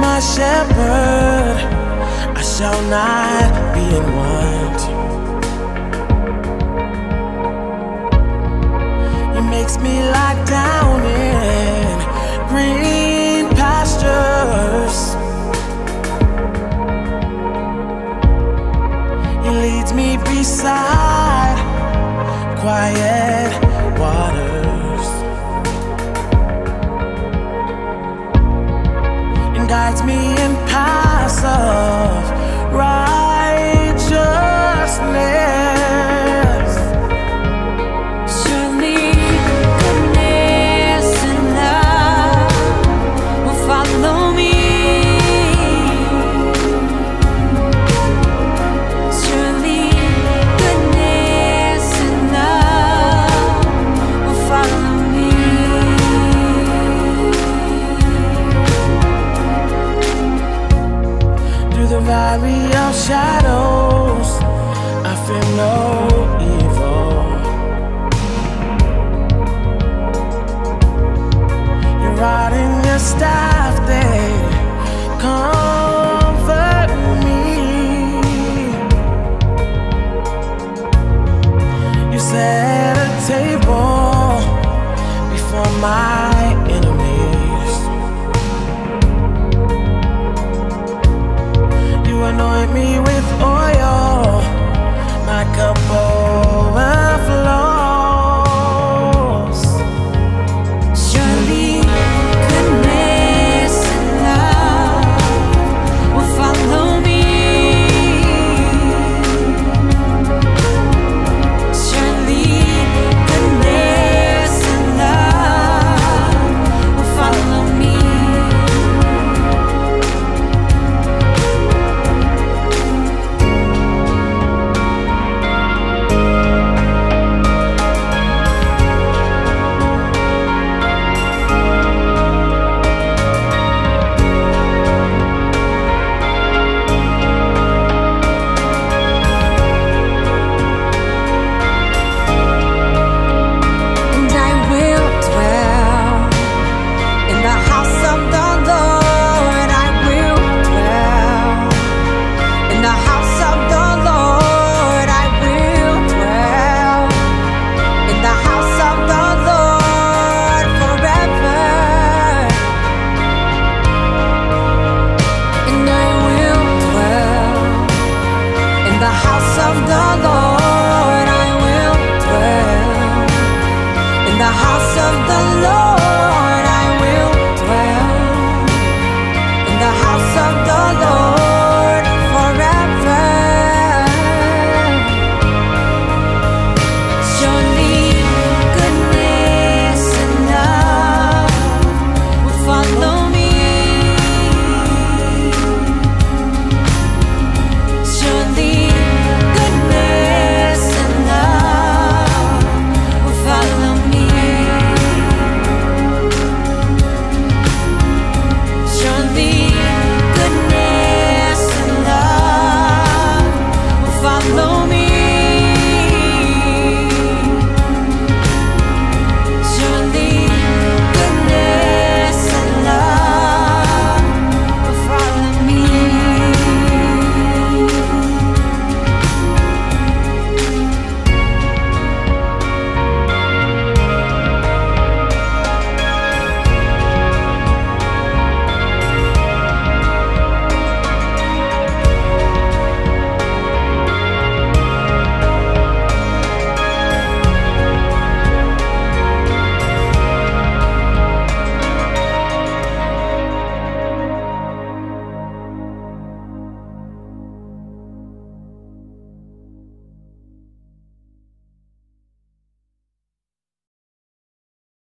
my shepherd, I shall not be in want. He makes me lie paths of righteousness. Valley of shadows, I feel no